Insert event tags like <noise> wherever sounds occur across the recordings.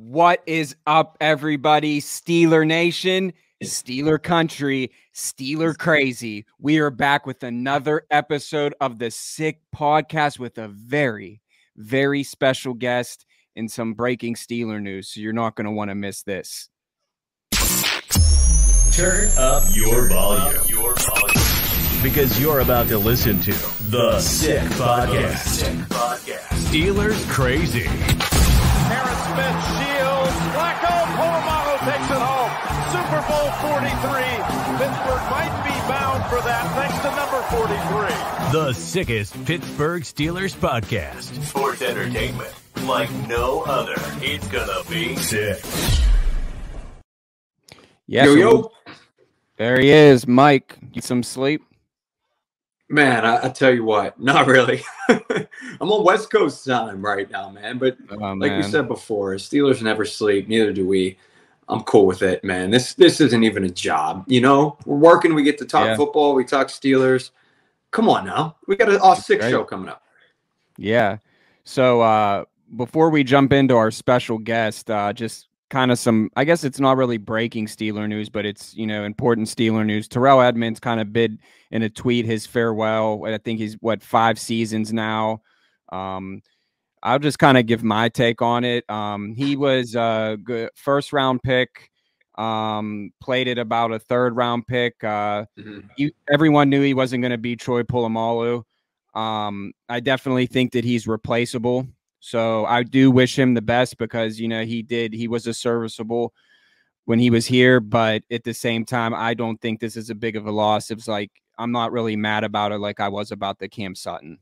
What is up, everybody? Steeler Nation, Steeler Country, Steeler Crazy. We are back with another episode of the Sick Podcast with a very, very special guest and some breaking Steeler news. So you're not going to want to miss this. Turn up your volume. Your volume. Because you're about to listen to the Sick Podcast. Sick Podcast. Steelers Crazy. Super Bowl 43. Pittsburgh might be bound for that thanks to number 43. The sickest Pittsburgh Steelers podcast. Sports entertainment like no other. It's gonna be sick. Yeah, yo, so yo. there he is, Mike. Get some sleep. Man, I, I tell you what, not really. <laughs> I'm on West Coast time right now, man. But Oh, like we man. said before, Steelers never sleep. Neither do we. I'm cool with it, man. This this isn't even a job. You know, we're working. We get to talk Yeah. football. We talk Steelers. Come on now, we got an off six show coming up. Yeah. So uh before we jump into our special guest, uh just kind of some I guess it's not really breaking Steeler news, but it's, you know, important Steeler news. Terrell Edmunds kind of bid in a tweet his farewell. I think he's what 5 seasons now. Um I'll just kind of give my take on it. Um he was a good first round pick. Um played at about a third round pick. Uh Mhm. you, everyone knew he wasn't going to be Troy Polamalu. Um, I definitely think that he's replaceable. So I do wish him the best because you know he did he was a serviceable when he was here, but at the same time, I don't think this is a big of a loss. It's like I'm not really mad about it like I was about the Cam Sutton.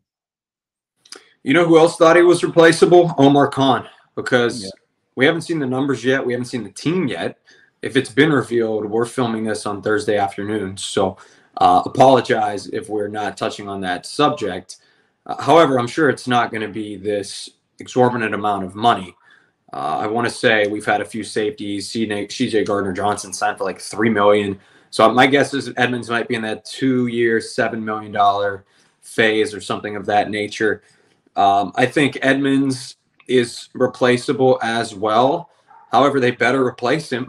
You know who else thought he was replaceable? Omar Khan, because Yeah. we haven't seen the numbers yet. We haven't seen the team yet. If it's been revealed, we're filming this on Thursday afternoon. So uh, apologize if we're not touching on that subject. Uh, however, I'm sure it's not going to be this exorbitant amount of money. Uh, I want to say we've had a few safeties. CJ Gardner Johnson signed for like three million. So my guess is Edmunds might be in that two-year, seven million dollar phase or something of that nature. Um, I think Edmunds is replaceable as well. However, they better replace him,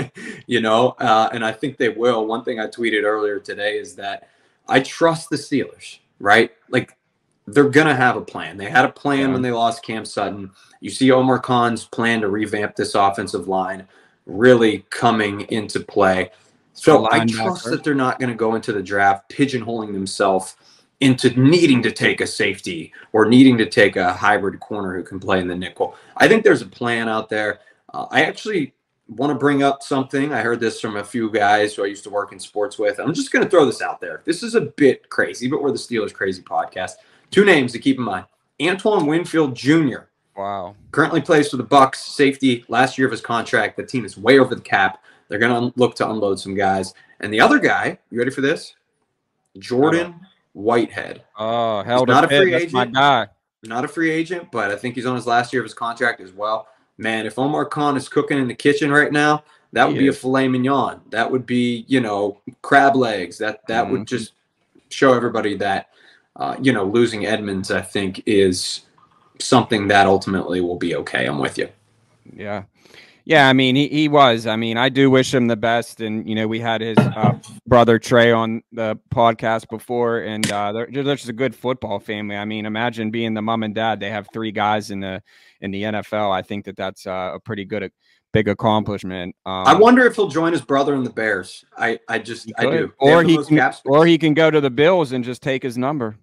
<laughs> you know, uh, and I think they will. One thing I tweeted earlier today is that I trust the Steelers, right? Like they're gonna have a plan. They had a plan Yeah. when they lost Cam Sutton. You see Omar Khan's plan to revamp this offensive line really coming into play. So I trust that they're not going to go into the draft pigeonholing themselves into needing to take a safety or needing to take a hybrid corner who can play in the nickel. I think there's a plan out there. Uh, I actually want to bring up something. I heard this from a few guys who I used to work in sports with. I'm just going to throw this out there. This is a bit crazy, but we're the Steelers Crazy podcast. Two names to keep in mind: Antoine Winfield Jr. Wow. currently plays for the Bucs. Safety last year of his contract. The team is way over the cap. They're going to look to unload some guys. And the other guy, you ready for this? Jordan Whitehead. Oh, hell not a free agent. My guy. Not a free agent, but I think he's on his last year of his contract as well. Man, if Omar Khan is cooking in the kitchen right now, that would be a filet mignon. That would be, you know, crab legs. That that Mhm. would just show everybody that, uh, you know, losing Edmunds, I think, is something that ultimately will be okay. I'm with you. Yeah. Yeah, I mean, he, he was. I mean, I do wish him the best. And, you know, we had his uh, brother Trey on the podcast before, and uh, they're, they're just a good football family. I mean, imagine being the mom and dad. They have three guys in the in the NFL. I think that that's uh, a pretty good, big accomplishment. Um, I wonder if he'll join his brother in the Bears. I, I just, I do. They or he can, or he can go to the Bills and just take his number.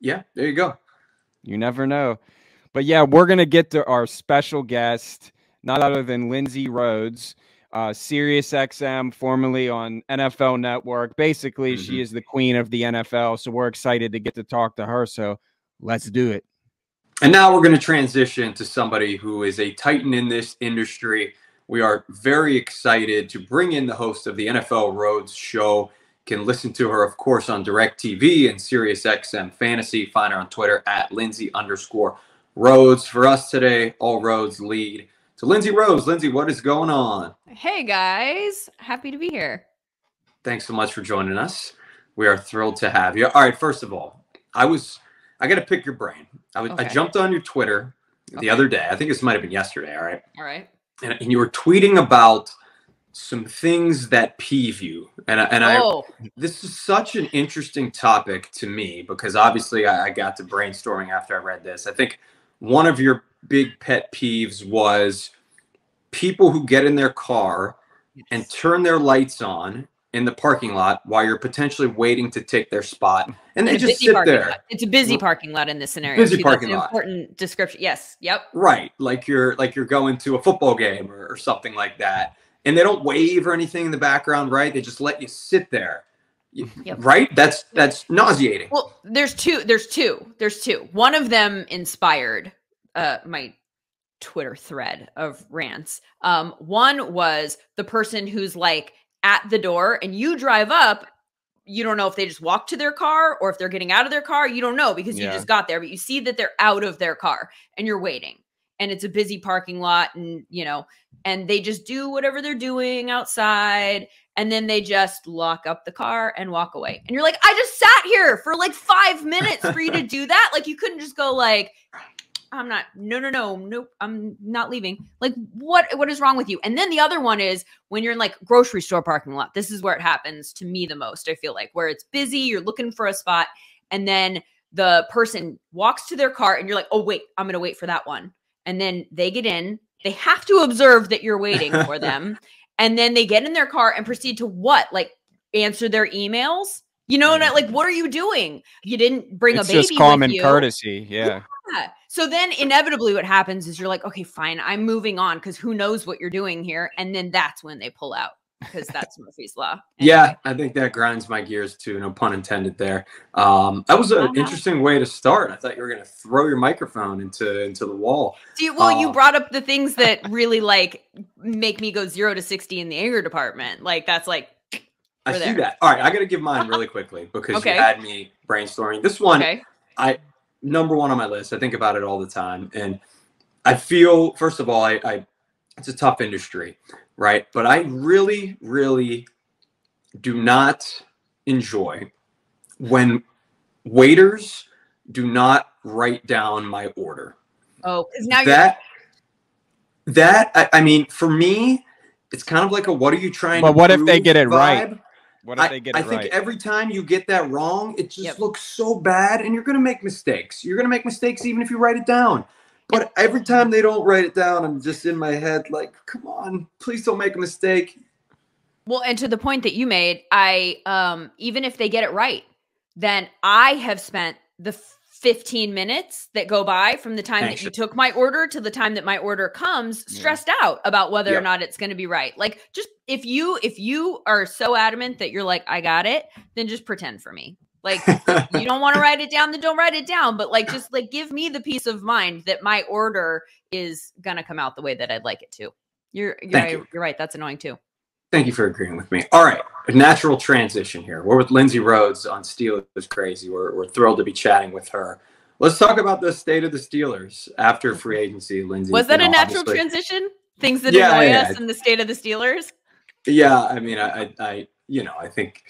yeah, there you go. You never know. But yeah, we're gonna get to our special guest, not other than Lindsay Rhodes, uh, Sirius XM, formerly on NFL Network. Basically, she Mhm. is the queen of the NFL. So we're excited to get to talk to her. So let's do it. And now we're going to transition to somebody who is a titan in this industry. We are very excited to bring in the host of the NFL Rhodes show. You can listen to her, of course, on DirecTV and SiriusXM Fantasy. Find her on Twitter at Lindsay underscore Rhodes. For us today, all roads lead to Lindsay Rhodes. Lindsay, what is going on? Hey guys, happy to be here. Thanks so much for joining us. We are thrilled to have you. All right, first of all, I was I got to pick your brain. I was I jumped on your Twitter the Okay. other day. I think this might have been yesterday. All right, All right. and, and you were tweeting about some things that peeve you, and I- and I oh, this is such an interesting topic to me because obviously I, I got to brainstorming after I read this. I think one of your big pet peeves was people who get in their car and turn their lights on in the parking lot while you're potentially waiting to take their spot, and they just sit there. lot. It's a busy parking lot in this scenario. busy too. That's parking an lot. Important description. Yes. Yep. Right, like you're like you're going to a football game or, or something like that, and they don't wave or anything in the background. Right, they just let you sit there. Mm-hmm. Yep. Right, that's that's nauseating. Well, there's two. There's two. There's two. One of them inspired uh, my Twitter thread of rants. Um, one was the person who's like at the door, and you drive up. You don't know if they just walk to their car or if they're getting out of their car. You don't know because you just got there, but you see that they're out of their car and you're waiting. And it's a busy parking lot, and you know, and they just do whatever they're doing outside and then they just lock up the car and walk away. And you're like, I just sat here for like five minutes for you to <laughs> do that. Like you couldn't just go like, I'm not. No, no, no, nope. I'm not leaving. Like what? What is wrong with you? And then the other one is when you're in like grocery store parking lot. This is where it happens to me the most. I feel like where it's busy, you're looking for a spot, and then the person walks to their car, and you're like, oh wait, I'm gonna wait for that one. And then they get in. They have to observe that you're waiting for <laughs> them and then they get in their car and proceed to what like answer their emails you know like what are you doing you didn't bring it's a baby just common courtesy. Yeah. Yeah. So then inevitably what happens is you're like okay fine i'm moving on because who knows what you're doing here and then that's when they pull out because <laughs> that's murphy's law Yeah, I think that grinds my gears too. No pun intended there. Um, that was an Uh-huh. interesting way to start. I thought you were going to throw your microphone into into the wall. See, well, you Uh, brought up the things that really like make me go zero to 60 in the anger department. Like, that's like, I see there. that. All right, I got to give mine really quickly because Okay. you had me brainstorming. This one, okay. Number one on my list. I think about it all the time, and I feel first of all, I, I it's a tough industry, right? But I really, really do not enjoy when waiters do not write down my order. Oh, because now that that I, I mean, for me, it's kind of like a what are you trying But to what if they get it right? Vibe. What if I, they get I think right? every time you get that wrong, it just Yep. looks so bad, and you're gonna make mistakes. You're gonna make mistakes even if you write it down. But every time they don't write it down, I'm just in my head like, come on, please don't make a mistake. Well, and to the point that you made, I, um, even if they get it right, then I have spent the 15 minutes that go by from the time that you took my order to the time that my order comes Yeah. stressed out about whether or not it's going to be right. Like just if you if you are so adamant that you're like I got it, then just pretend for me. Like <laughs> you don't want to write it down, then don't write it down. But like, just like give me the peace of mind that my order is gonna come out the way that I'd like it to. You're you're right, you. you're right. That's annoying too. Thank you for agreeing with me. All right, a natural transition here. We're with Lindsay Rhodes on Steelers Crazy. We're, we're thrilled to be chatting with her. Let's talk about the state of the Steelers after free agency, Lindsay. Was that you a natural obviously- transition? Things that Yeah, annoy yeah. us in the state of the Steelers. Yeah, I mean, I, I, I, you know, I think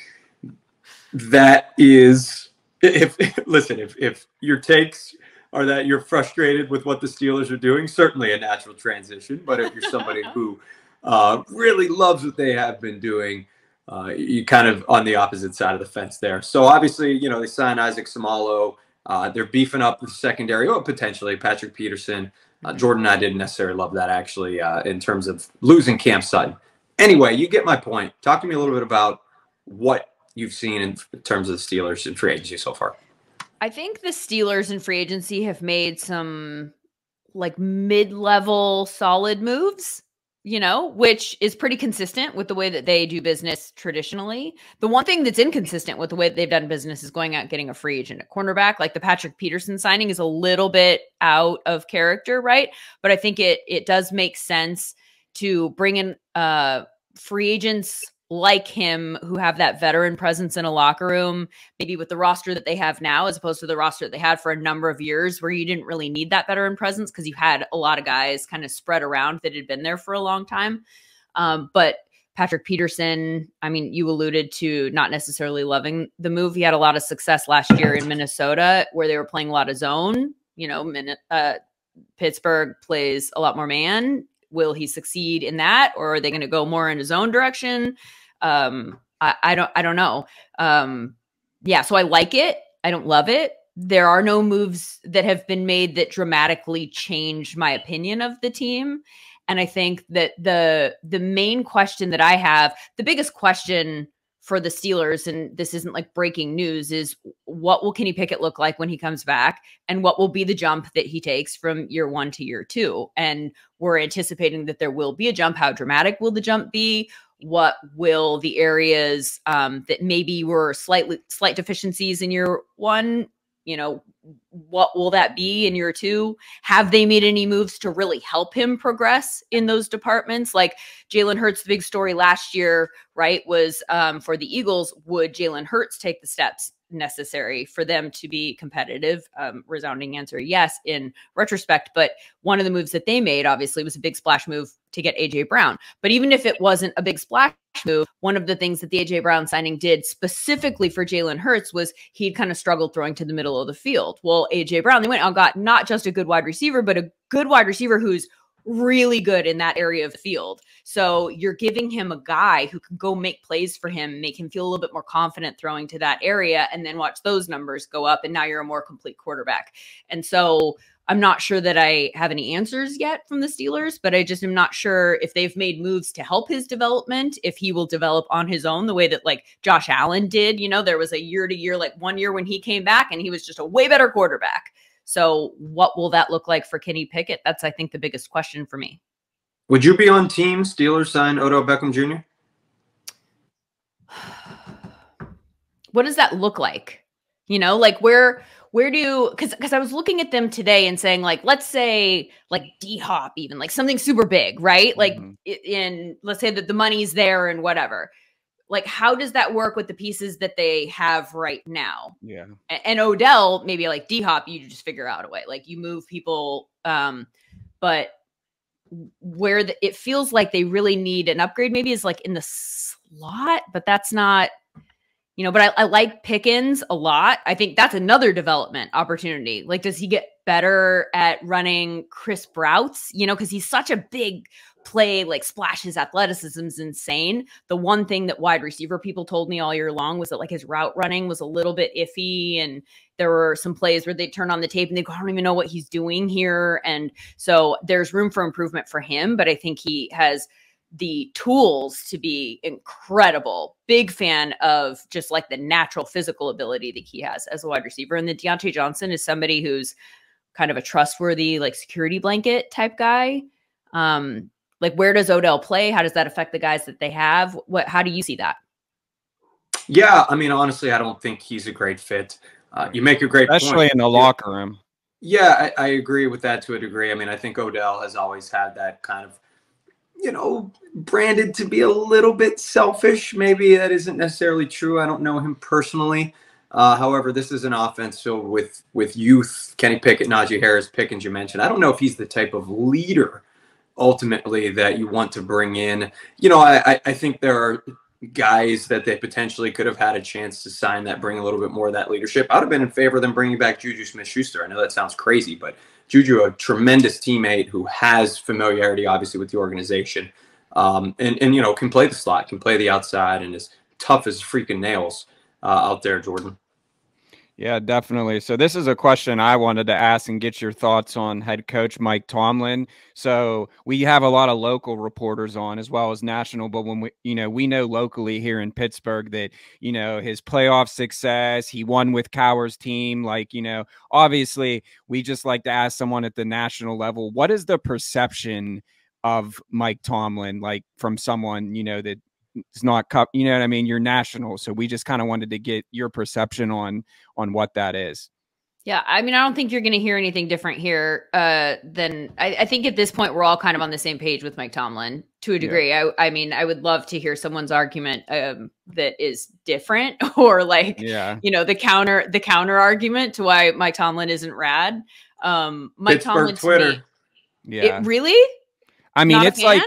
that is if <laughs> listen, if if your takes are that you're frustrated with what the Steelers are doing, certainly a natural transition. But if you're somebody <laughs> who uh, really loves what they have been doing, uh, you kind of on the opposite side of the fence there. So obviously, you know, they signed Isaac Seumalo. Uh, they're beefing up the secondary, or potentially Patrick Peterson. Uh, Jordan, and I didn't necessarily love that actually uh, in terms of losing Cam Sutton. Anyway, you get my point. Talk to me a little bit about what you've seen in terms of the Steelers in free agency so far. I think the Steelers in free agency have made some like mid-level solid moves, you know, which is pretty consistent with the way that they do business traditionally. The one thing that's inconsistent with the way that they've done business is going out getting a free agent at cornerback. Like the Patrick Peterson signing is a little bit out of character, right? But I think it it does make sense to bring in uh free agents like him who have that veteran presence in a locker room maybe with the roster that they have now as opposed to the roster that they had for a number of years where you didn't really need that veteran presence because you had a lot of guys kind of spread around that had been there for a long time um, but patrick peterson i mean you alluded to not necessarily loving the move he had a lot of success last year in minnesota where they were playing a lot of zone you know Min- uh, Pittsburgh plays a lot more man. Will he succeed in that, or are they going to go more in his own direction? Um, I, I don't I don't know. Um, yeah, so I like it. I don't love it. There are no moves that have been made that dramatically change my opinion of the team. And I think that the the main question that I have, the biggest question for the Steelers, and this isn't like breaking news, is what will Kenny Pickett look like when he comes back? And what will be the jump that he takes from year one to year two? And we're anticipating that there will be a jump. How dramatic will the jump be? What will the areas um, that maybe were slightly slight deficiencies in year one you know what will that be in year two? Have they made any moves to really help him progress in those departments? Like jalen hurts the big story last year right was um, for the eagles would jalen hurts take the steps necessary for them to be competitive? Um, resounding answer, yes, in retrospect. But one of the moves that they made, obviously, was a big splash move to get AJ Brown. But even if it wasn't a big splash move, one of the things that the AJ Brown signing did specifically for Jalen Hurts was he'd kind of struggled throwing to the middle of the field. Well, AJ Brown, they went and got not just a good wide receiver, but a good wide receiver who's really good in that area of the field. So you're giving him a guy who can go make plays for him, make him feel a little bit more confident throwing to that area, and then watch those numbers go up. And now you're a more complete quarterback. And so I'm not sure that I have any answers yet from the Steelers, but I just am not sure if they've made moves to help his development, if he will develop on his own the way that like Josh Allen did. You know, there was a year to year, like one year when he came back and he was just a way better quarterback. So, what will that look like for Kenny Pickett? That's, I think, the biggest question for me. Would you be on team Steelers sign Odell Beckham Jr.? <sighs> what does that look like? You know, like where where do because because I was looking at them today and saying like let's say like D Hop even like something super big, right? Like mm-hmm. in let's say that the money's there and whatever like how does that work with the pieces that they have right now? Yeah. And, odell maybe like d-hop you just figure out a way. Like you move people um but where the, it feels like they really need an upgrade maybe is like in the slot but that's not you know but I, I like pickens a lot. I think that's another development opportunity. Like does he get better at running crisp routes you know because he's such a big play like splashes athleticism is insane. The one thing that wide receiver people told me all year long was that like his route running was a little bit iffy and there were some plays where they turn on the tape and they go, I don't even know what he's doing here. And so there's room for improvement for him, but I think he has the tools to be incredible. Big fan of just like the natural physical ability that he has as a wide receiver. And then Diontae Johnson is somebody who's kind of a trustworthy, like security blanket type guy. Um, like where does Odell play? How does that affect the guys that they have? What how do you see that? Yeah, I mean honestly, I don't think he's a great fit. Uh, you make a great especially point. in the locker room. Yeah, I, I, agree with that to a degree. I mean, I think Odell has always had that kind of, you know, branded to be a little bit selfish. Maybe that isn't necessarily true. I don't know him personally. Uh, however, this is an offense filled with with youth. Kenny Pickett, Najee Harris, Pickens, you mentioned. I don't know if he's the type of leader ultimately that you want to bring in. You know, I, I think there are guys that they potentially could have had a chance to sign that bring a little bit more of that leadership. I'd have been in favor of them bringing back Juju Smith Schuster. I know that sounds crazy, but Juju, a tremendous teammate who has familiarity, obviously, with the organization. Um, and, and, you know, can play the slot, can play the outside, and is tough as freaking nails uh, out there, Jordan. Yeah, definitely. So this is a question I wanted to ask and get your thoughts on head coach Mike Tomlin. So we have a lot of local reporters on as well as national, but when we, you know, we know locally here in Pittsburgh that, you know, his playoff success, he won with Cowher's team. Like, you know, obviously we just like to ask someone at the national level, what is the perception of Mike Tomlin, like from someone, you know, that it's not cup you know what i mean? You're national so we just kind of wanted to get your perception on on what that is. Yeah i mean i don't think you're going to hear anything different here uh than I, I, think at this point we're all kind of on the same page with mike tomlin to a degree. Yeah. I, I mean i would love to hear someone's argument um that is different <laughs> or like yeah. you know the counter the counter argument to why mike tomlin isn't rad. Um mike Pittsburgh tomlin twitter me, yeah it, really? I mean Not it's like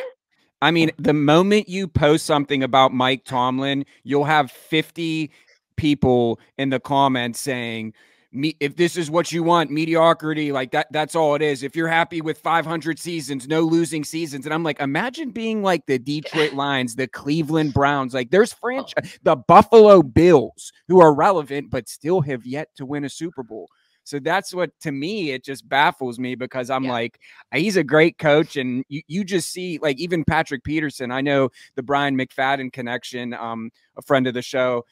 I mean, the moment you post something about Mike Tomlin, you'll have 50 people in the comments saying, me if this is what you want mediocrity like that that's all it is. If you're happy with 500 seasons no losing seasons. And i'm like imagine being like the detroit lions the cleveland browns. Like there's oh. franchise the buffalo bills who are relevant but still have yet to win a super bowl so that's what to me it just baffles me because I'm Yeah. like he's a great coach and you, you just see like even Patrick Peterson I know the Brian McFadden connection um a friend of the show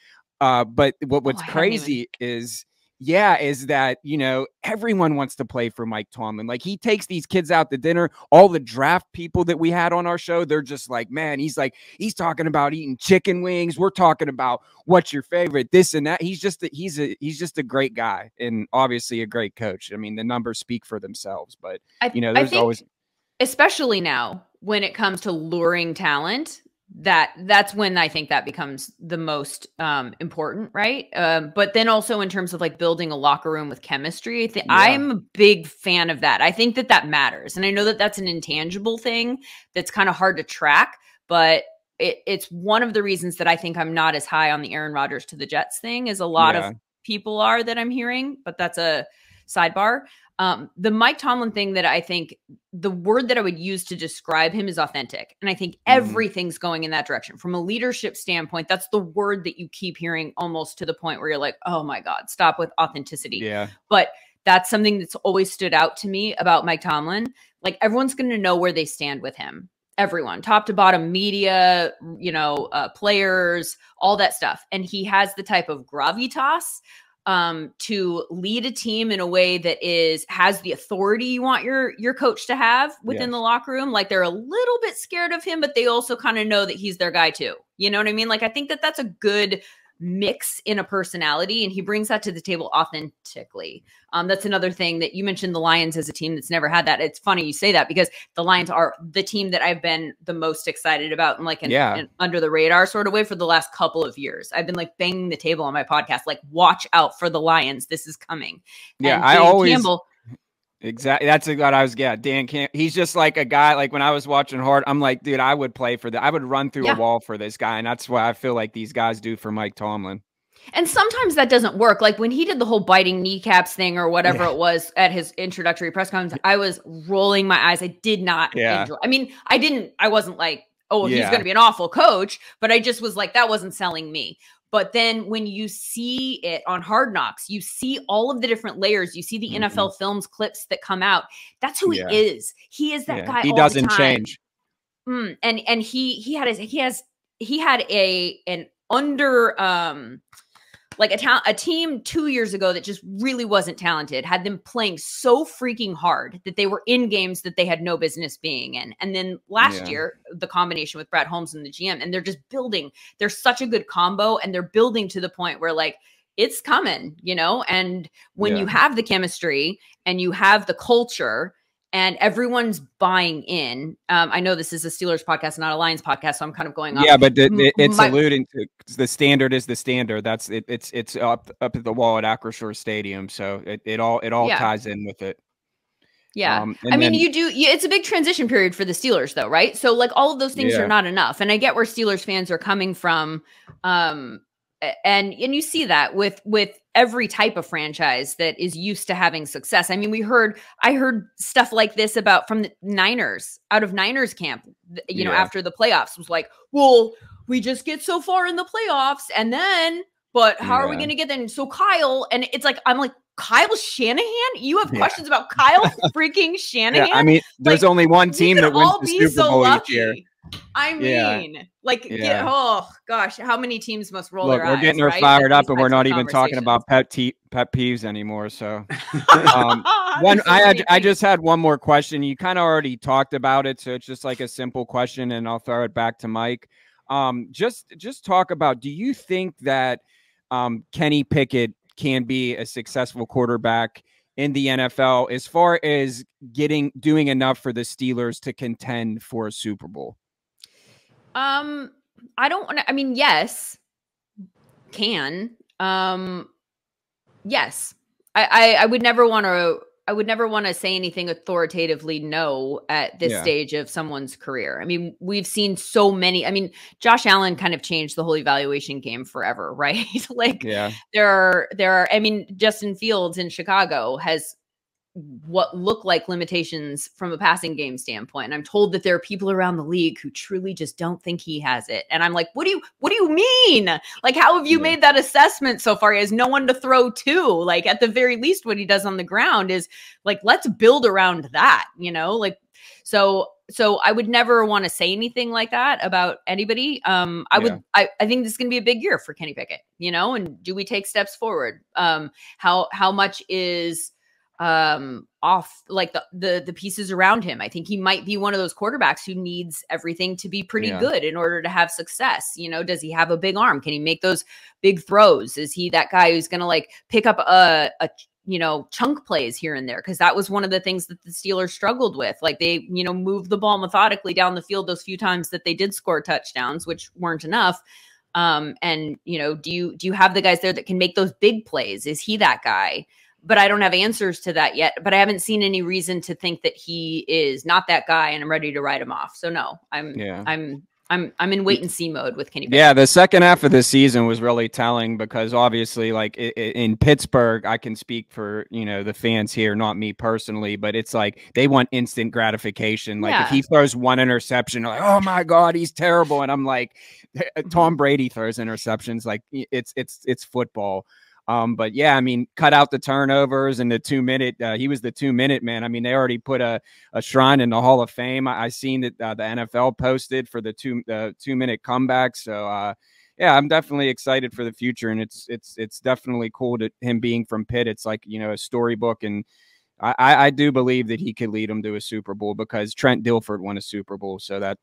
uh but what what's Oh, hadn't even- crazy is yeah, is that you know everyone wants to play for Mike Tomlin. Like he takes these kids out to dinner. All the draft people that we had on our show, they're just like, man, he's like, he's talking about eating chicken wings. We're talking about what's your favorite, this and that. He's just a, he's a he's just a great guy and obviously a great coach. I mean, the numbers speak for themselves, but I, you know, there's think, always especially now when it comes to luring talent, that that's when I think that becomes the most um, important, right? Um, but then also in terms of like building a locker room with chemistry, I think Yeah. I'm a big fan of that. I think that that matters, and I know that that's an intangible thing that's kind of hard to track, but. It, it's one of the reasons that I think I'm not as high on the Aaron Rodgers to the Jets thing as a lot Yeah. of people are that I'm hearing, but that's a sidebar. Um, the Mike Tomlin thing that I think the word that I would use to describe him is authentic. And I think Mhm. everything's going in that direction. From a leadership standpoint, that's the word that you keep hearing almost to the point where you're like, oh my God, stop with authenticity. yeah, But that's something that's always stood out to me about Mike Tomlin. Like everyone's going to know where they stand with him. Everyone, top to bottom, media, you know, uh, players, all that stuff. And he has the type of gravitas um to lead a team in a way that is has the authority you want your your coach to have within Yes. the locker room. Like they're a little bit scared of him but they also kind of know that he's their guy too. You know what i mean? Like i think that that's a good mix in a personality and he brings that to the table authentically um that's another thing that you mentioned the lions as a team that's never had that it's funny you say that because the lions are the team that i've been the most excited about and like an, Yeah. an under the radar sort of way for the last couple of years i've been like banging the table on my podcast like watch out for the lions this is coming yeah. And I always Campbell, Exactly. That's what I was. Yeah, Dan Camp. He's just like a guy. Like when I was watching Hard, I'm like, dude, I would play for that. I would run through Yeah. a wall for this guy, and that's what I feel like these guys do for Mike Tomlin. And sometimes that doesn't work. Like when he did the whole biting kneecaps thing or whatever Yeah. it was at his introductory press conference, I was rolling my eyes. I did not Yeah. enjoy. I mean, I didn't. I wasn't like, oh, he's going to be an awful coach, but I just was like, that wasn't selling me. But then when you see it on Hard Knocks, you see all of the different layers. You see the Mhm. NFL films clips that come out. That's who Yeah. he is. He is that Yeah. guy. He doesn't change. Mm, and and he he had his he has he had a an under um like a ta- a team two years ago that just really wasn't talented had them playing so freaking hard that they were in games that they had no business being in. And then last Yeah. year the combination with Brad Holmes and the GM and they're just building. They're such a good combo and they're building to the point where like it's coming you know? And when you have the chemistry and you have the culture and everyone's buying in. Um, I know this is a Steelers podcast, not a Lions podcast, so I'm kind of going off. Yeah, but the, the- it's my- alluding to the standard is the standard. That's it, it's it's up up at the wall at Acrisure Stadium, so it, it all it all Yeah. ties in with it. Yeah. Um, I mean, then- you do. You, it's a big transition period for the Steelers, though, right? So, like, all of those things Yeah. are not enough, and I get where Steelers fans are coming from. Um, and and you see that with with every type of franchise that is used to having success. I mean, we heard I heard stuff like this about from the Niners out of Niners camp. You know, Yeah. after the playoffs was like, well, we just get so far in the playoffs, and then, but how are we going to get there? So Kyle, and it's like I'm like. Kyle Shanahan? You have Yeah. questions about Kyle <laughs> freaking Shanahan? Yeah, I mean, there's Like, only one team that wins all the be Super so Bowl lucky. each year. I Yeah. mean, like, get, oh gosh, how many teams must roll Look, their we're eyes? getting her right, fired up, and we're not even talking about pet te- pet peeves anymore. So, um, <laughs> one, I had, I just had one more question. You kind of already talked about it, so it's just like a simple question, and I'll throw it back to Mike. Um, just, just talk about. Do you think that um, Kenny Pickett can be a successful quarterback in the NFL as far as getting doing enough for the Steelers to contend for a Super Bowl? Um, I don't want to. I mean, yes, can. Um, yes, I, I, I would never want to I would never want to say anything authoritatively no at this Yeah. stage of someone's career. I mean, we've seen so many. I mean, Josh Allen kind of changed the whole evaluation game forever, <laughs> right? like Yeah. there are there are I mean, Justin Fields in Chicago has what look like limitations from a passing game standpoint. And I'm told that there are people around the league who truly just don't think he has it. And I'm like, what do you what do you mean? Like how have you Yeah. made that assessment so far? He has no one to throw to. Like at the very least what he does on the ground is like let's build around that, you know? Like so so I would never want to say anything like that about anybody. Um I Yeah. would I, I think this is gonna be a big year for Kenny Pickett, you know, and do we take steps forward? Um how how much is um off like the the the pieces around him. I think he might be one of those quarterbacks who needs everything to be pretty Yeah. good in order to have success you know? Does he have a big arm? Can he make those big throws? Is he that guy who's gonna like pick up a, a you know chunk plays here and there? Because that was one of the things that the steelers struggled with. Like they you know moved the ball methodically down the field those few times that they did score touchdowns which weren't enough. Um and you know do you do you have the guys there that can make those big plays? Is he that guy but I don't have answers to that yet. But I haven't seen any reason to think that he is not that guy, and I'm ready to write him off. So no, I'm Yeah. I'm I'm I'm in wait and see mode with Kenny. Pickett. Yeah, the second half of the season was really telling because obviously, like in Pittsburgh, I can speak for you know the fans here, not me personally, but it's like they want instant gratification. Like Yeah. if he throws one interception, like oh my god, he's terrible, and I'm like, <laughs> Tom mm-hmm. Brady throws interceptions, like it's it's it's football. Um, but yeah, I mean, cut out the turnovers and the two minute. Uh, he was the two minute man. I mean, they already put a, a shrine in the Hall of Fame. I, I seen that uh, the NFL posted for the two uh, two minute comeback. So uh, yeah, I'm definitely excited for the future, and it's it's it's definitely cool to him being from Pitt. It's like you know a storybook, and I I, I do believe that he could lead them to a Super Bowl because Trent Dilfer won a Super Bowl, so that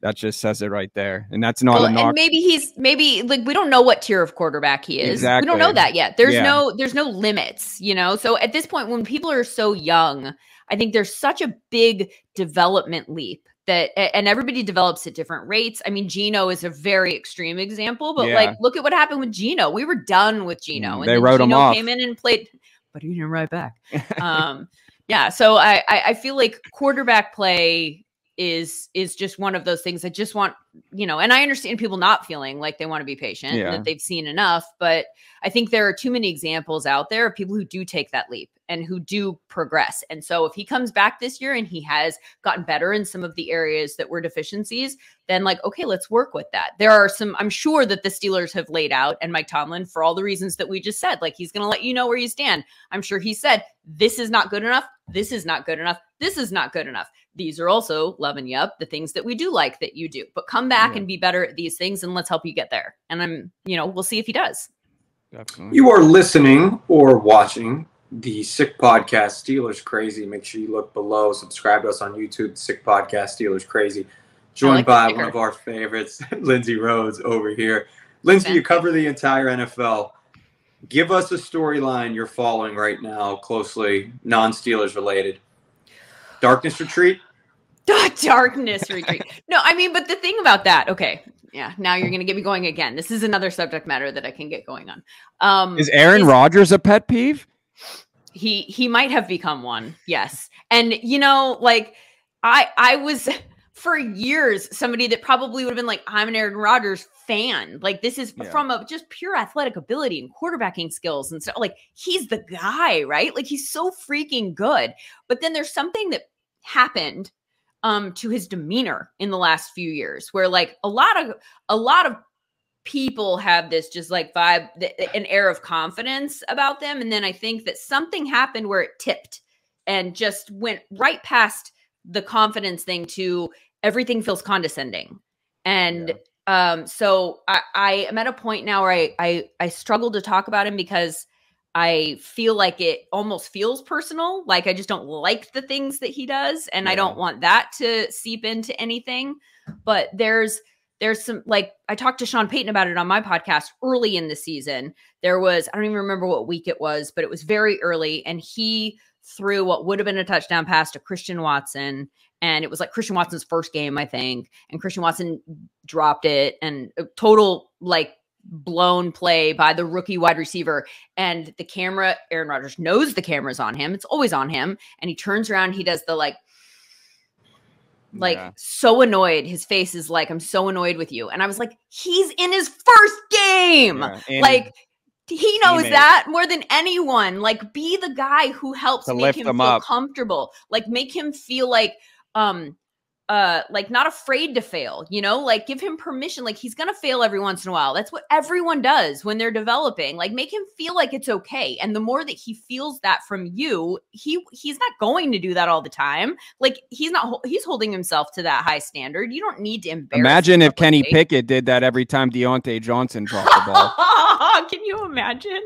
that just says it right there, and that's not Well, a knock. and maybe he's maybe like we don't know what tier of quarterback he is. We don't know that yet. There's Yeah. no there's no limits, you know. So at this point, when people are so young, I think there's such a big development leap that and everybody develops at different rates. I mean, Geno is a very extreme example, but Yeah. like look at what happened with Geno. We were done with Geno, Mm, and they wrote him Geno off. came in and played, but he didn't write back. <laughs> um yeah so I, I i feel like quarterback play is is just one of those things. I just want you know and i understand people not feeling like they want to be patient Yeah. that they've seen enough but i think there are too many examples out there of people who do take that leap and who do progress. And so if he comes back this year and he has gotten better in some of the areas that were deficiencies then like okay let's work with that. There are some i'm sure that the steelers have laid out and mike tomlin for all the reasons that we just said like he's going to let you know where you stand. I'm sure he said this is not good enough. This is not good enough. This is not good enough these are also loving you up the things that we do like that you do but come back Yeah. and be better at these things and let's help you get there and i'm you know we'll see if he does Definitely. You are listening or watching the Sick Podcast Steelers Crazy. Make sure you look below. Subscribe to us on YouTube, Sick Podcast Steelers Crazy. Joined like by one of our favorites, <laughs> Lindsay Rhodes, over here. Lindsay, you cover the entire NFL. Give us a storyline you're following right now closely, non Steelers related. Darkness Retreat? <laughs> darkness retreat. No i mean but the thing about that okay yeah now you're gonna get me going again. This is another subject matter that i can get going on. Um Is Aaron Rodgers a pet peeve? he he might have become one yes. And you know like i i was for years somebody that probably would have been like i'm an aaron rodgers fan. Like this is Yeah. from a just pure athletic ability and quarterbacking skills and so like he's the guy right? Like he's so freaking good. But then there's something that happened um to his demeanor in the last few years where like a lot of a lot of people have this just like vibe an air of confidence about them. And then i think that something happened where it tipped and just went right past the confidence thing to everything feels condescending. And um so i i am at a point now where i i i struggle to talk about him because I feel like it almost feels personal. Like I just don't like the things that he does, and I don't want that to seep into anything. But there's there's some like I talked to Sean Payton about it on my podcast early in the season. There was I don't even remember what week it was, but it was very early, and he threw what would have been a touchdown pass to Christian Watson, and it was like Christian Watson's first game, I think, and Christian Watson dropped it, and a total like blown play by the rookie wide receiver and the camera Aaron Rodgers knows the camera's on him. It's always on him and he turns around, he does the like like Yeah. so annoyed. His face is like I'm so annoyed with you. And I was like he's in his first game. Yeah, Like he knows teammate. that more than anyone. Like be the guy who helps To make him feel up. comfortable. Like make him feel like um uh like not afraid to fail, you know? Like give him permission. Like he's going to fail every once in a while. That's what everyone does when they're developing. Like make him feel like it's okay. And the more that he feels that from you, he he's not going to do that all the time. Like he's not he's holding himself to that high standard. You don't need to embarrass Imagine if Kenny. Pickett did that every time Diontae Johnson dropped the ball. <laughs> Can you imagine?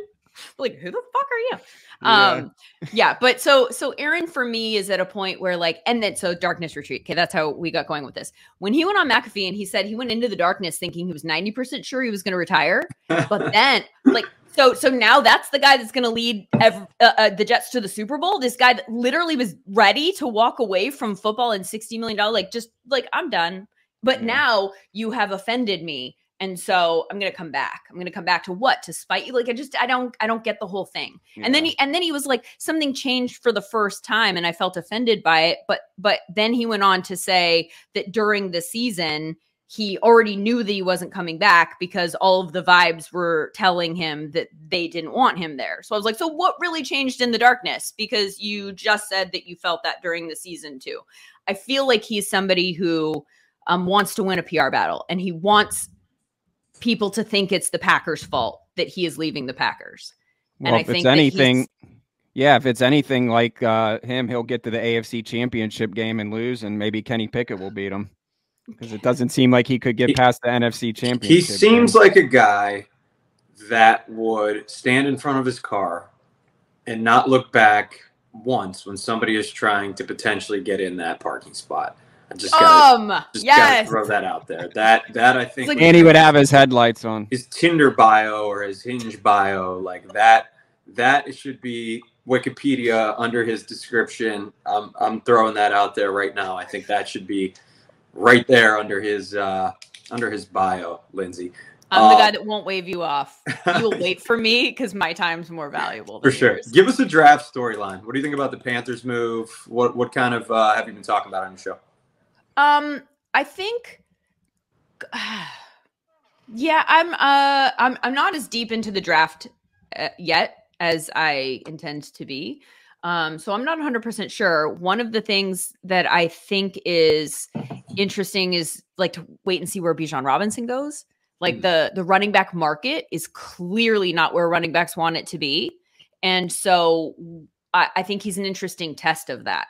Like, who the fuck are you? Yeah. Um, yeah, but so so Aaron for me is at a point where like, and then so darkness retreat. Okay, that's how we got going with this. When he went on McAfee and he said he went into the darkness thinking he was 90% sure he was gonna retire, but <laughs> then like so so now that's the guy that's gonna lead ev- uh, uh, the Jets to the Super Bowl. This guy that literally was ready to walk away from football and 60 million dollar, like just like I'm done. But Yeah. now you have offended me and so i'm gonna come back. I'm gonna come back to what? To spite you? Like i just i don't i don't get the whole thing. And then he and then he was like something changed for the first time and i felt offended by it. But but then he went on to say that during the season he already knew that he wasn't coming back because all of the vibes were telling him that they didn't want him there. So i was like so what really changed in the darkness? Because you just said that you felt that during the season too. I feel like he's somebody who um, wants to win a pr battle and he wants people to think it's the packers fault that he is leaving the packers Well, I if think it's anything, yeah, if it's anything like uh, him, he'll get to the AFC Championship game and lose, and maybe Kenny Pickett will beat him because it doesn't seem like he could get He- past the NFC Championship. He seems game. like a guy that would stand in front of his car and not look back once when somebody is trying to potentially get in that parking spot. I just gotta, um just gotta throw that out there. That that I think It's like- and he would have his headlights on. his Tinder bio or his Hinge bio, like that, that should be Wikipedia under his description. I'm I'm throwing that out there right now. I think that should be right there under his uh, under his bio, Lindsay. i'm the guy Um, that won't wave you off you'll wait for me because my time's more valuable For sure. yours. Give us a draft storyline. What do you think about the Panthers move? What what kind of uh, have you been talking about on the show? Um, I think, <sighs> yeah, I'm. Uh, I'm. I'm not as deep into the draft uh, yet as I intend to be. Um, so I'm not 100 percent sure. One of the things that I think is interesting is like to wait and see where Bijan Robinson goes. Like Mm. the the running back market is clearly not where running backs want it to be, and so I, I think he's an interesting test of that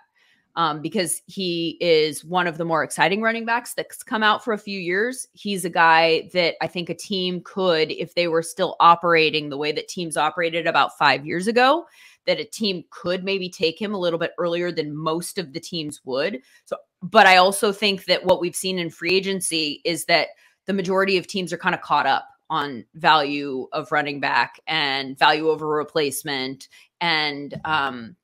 um, because he is one of the more exciting running backs that's come out for a few years. He's a guy that I think a team could, if they were still operating the way that teams operated about five years ago, that a team could maybe take him a little bit earlier than most of the teams would. So, but I also think that what we've seen in free agency is that the majority of teams are kind of caught up on value of running back and value over replacement and um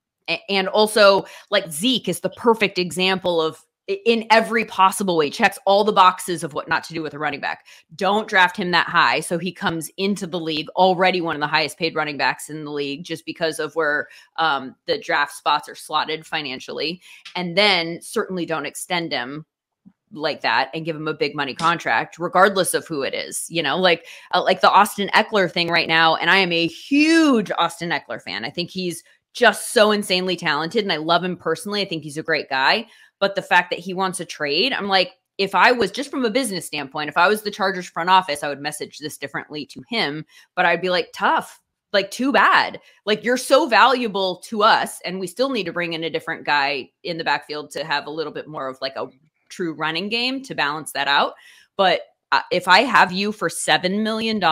and also like Zeke is the perfect example of in every possible way checks all the boxes of what not to do with a running back. Don't draft him that high so he comes into the league already one of the highest paid running backs in the league just because of where um, the draft spots are slotted financially. And then certainly don't extend him like that and give him a big money contract regardless of who it is you know like uh, like the Austin Ekeler thing right now and I am a huge Austin Ekeler fan I think he's just so insanely talented and I love him personally. I think he's a great guy. But the fact that he wants a trade, I'm like, if I was just from a business standpoint, if I was the Chargers front office, I would message this differently to him. But I'd be like, tough, like, too bad. Like, you're so valuable to us. And we still need to bring in a different guy in the backfield to have a little bit more of like a true running game to balance that out. But uh, if I have you for $7 million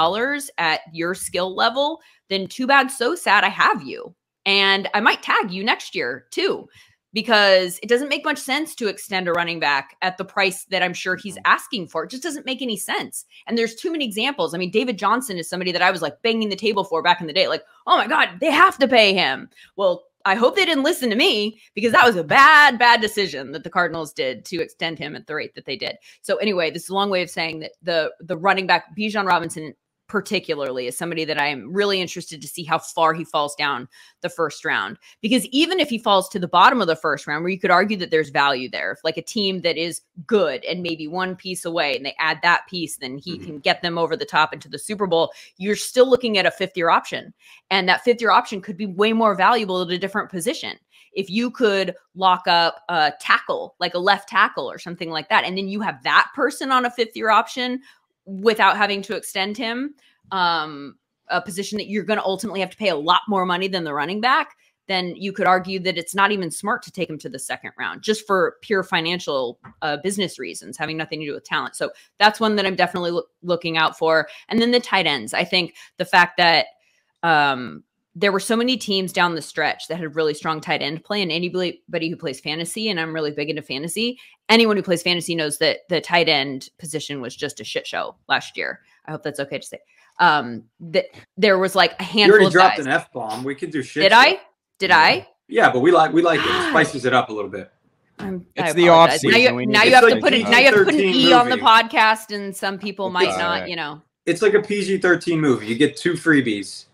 at your skill level, then too bad, so sad I have you. And I might tag you next year too, because it doesn't make much sense to extend a running back at the price that I'm sure he's asking for. It just doesn't make any sense. And there's too many examples. I mean, David Johnson is somebody that I was like banging the table for back in the day. Like, oh my God, they have to pay him. Well, I hope they didn't listen to me because that was a bad, bad decision that the Cardinals did to extend him at the rate that they did. So anyway, this is a long way of saying that the the running back Bijan Robinson particularly is somebody that I'm really interested to see how far he falls down the first round. Because even if he falls to the bottom of the first round, where you could argue that there's value there, if like a team that is good and maybe one piece away and they add that piece, then he Mhm. can get them over the top into the Super Bowl. You're still looking at a fifth year option. And that fifth year option could be way more valuable at a different position. If you could lock up a tackle, like a left tackle or something like that, and then you have that person on a fifth year option without having to extend him, um, a position that you're going to ultimately have to pay a lot more money than the running back, then you could argue that it's not even smart to take him to the second round just for pure financial uh, business reasons, having nothing to do with talent. So that's one that I'm definitely loo- looking out for. And then the tight ends. I think the fact that um, there were so many teams down the stretch that had really strong tight end play, and anybody who plays fantasy, and I'm really big into fantasy, anyone who plays fantasy knows that the tight end position was just a shit show last year. I hope that's okay to say. Um, that there was like a handful. You already of dropped guys. an F bomb. We could do shit. Did stuff. I? Did I? Yeah, but we like we like it. It spices it up a little bit. I'm, It's I the apologize. off-season. Now you, need now you have to put it it. Now you have to put an PG-13 E on the podcast, and some people might It's, not. uh, You know. It's like a PG thirteen movie. You get two freebies.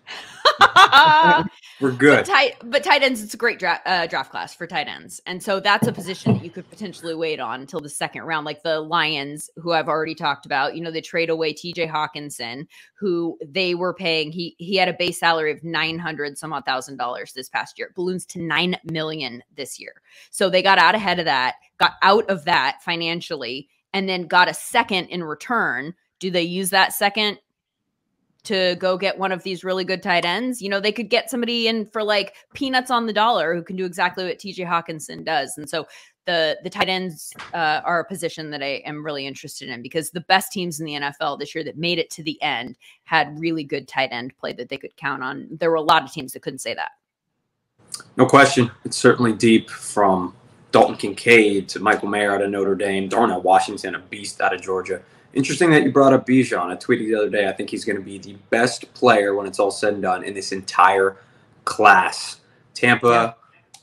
<laughs> We're But good. tight, but tight ends, it's a great draft uh, draft class for tight ends, and so that's a position that you could potentially wait on until the second round. Like the Lions, who I've already talked about, you know, they trade away T.J. Hockenson, who they were paying. He he had a base salary of nine hundred some odd thousand dollars this past year. Balloons to nine million this year. So they got out ahead of that, got out of that financially, and then got a second in return. Do they use that second to go get one of these really good tight ends. You know, they could get somebody in for like peanuts on the dollar who can do exactly what TJ Hockenson does. And so the the tight ends uh, are a position that I am really interested in because the best teams in the NFL this year that made it to the end had really good tight end play that they could count on. There were a lot of teams that couldn't say that. No question. It's certainly deep from Dalton Kincaid to Michael Mayer out of Notre Dame, Darnell Washington, a beast out of Georgia. Interesting that you brought up Bijan. I tweeted the other day. I think he's going to be the best player when it's all said and done in this entire class. Tampa,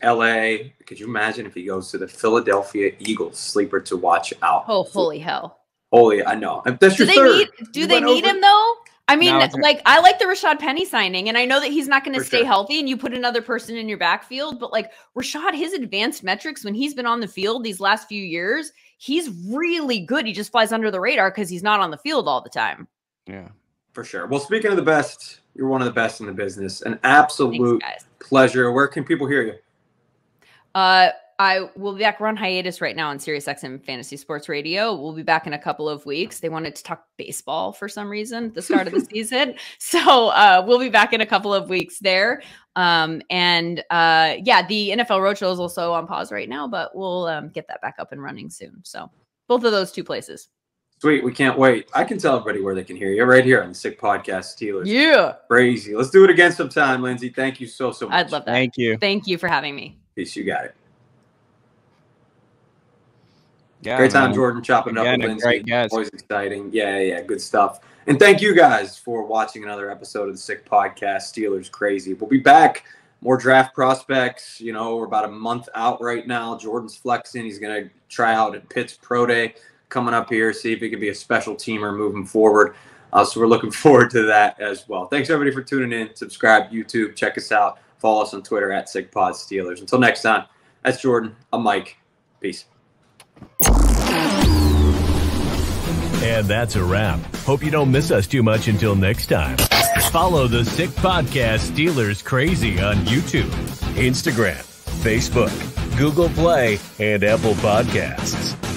LA. Could you imagine if he goes to the Philadelphia Eagles? Sleeper to watch out. Oh, holy hell! Holy, I know. That's Do your they third. need? Do You they need over- him though? I mean, like I like the Rashad Penny signing, and I know that he's not going to stay sure. healthy, and you put another person in your backfield. But like Rashad, his advanced metrics when he's been on the field these last few years, he's really good. He just flies under the radar because he's not on the field all the time. Yeah. For sure. Well, speaking of the best, you're one of the best in the business. An absolute guys. pleasure. Where can people hear you? Uh, I will be back. We're on hiatus right now on SiriusXM Fantasy Sports Radio. We'll be back in a couple of weeks. They wanted to talk baseball for some reason at the start of the <laughs> season, so uh, we'll be back in a couple of weeks there. Um, and uh, yeah, the NFL Rhodes Show is also on pause right now, but we'll um, get that back up and running soon. So both of those two places. Sweet. We can't wait. I can tell everybody where they can hear you right here on the Sick Podcast Steelers. Yeah, Crazy. Let's do it again sometime, Lindsay. Thank you so, so much. I'd love that. Thank you. Thank you for having me. Peace. You got it. Yeah, great time, man. Jordan, chopping it up Again, with Lindsay. Always exciting. Yeah, yeah, good stuff. And thank you guys for watching another episode of the Sick Podcast, Steelers Crazy. We'll be back. More draft prospects. You know, we're about a month out right now. Jordan's flexing. He's going to try out at Pitt's Pro Day coming up here, see if he can be a special teamer moving forward. Uh, so we're looking <laughs> forward to that as well. Thanks, everybody, for tuning in. Subscribe, YouTube, check us out. Follow us on Twitter at SickPod Steelers. Until next time, that's Jordan. I'm Mike. Peace. And that's a wrap. Hope you don't miss us too much until next time. Follow the Sick Podcast Steelers Crazy on YouTube, Instagram, Facebook, Google Play, and Apple Podcasts.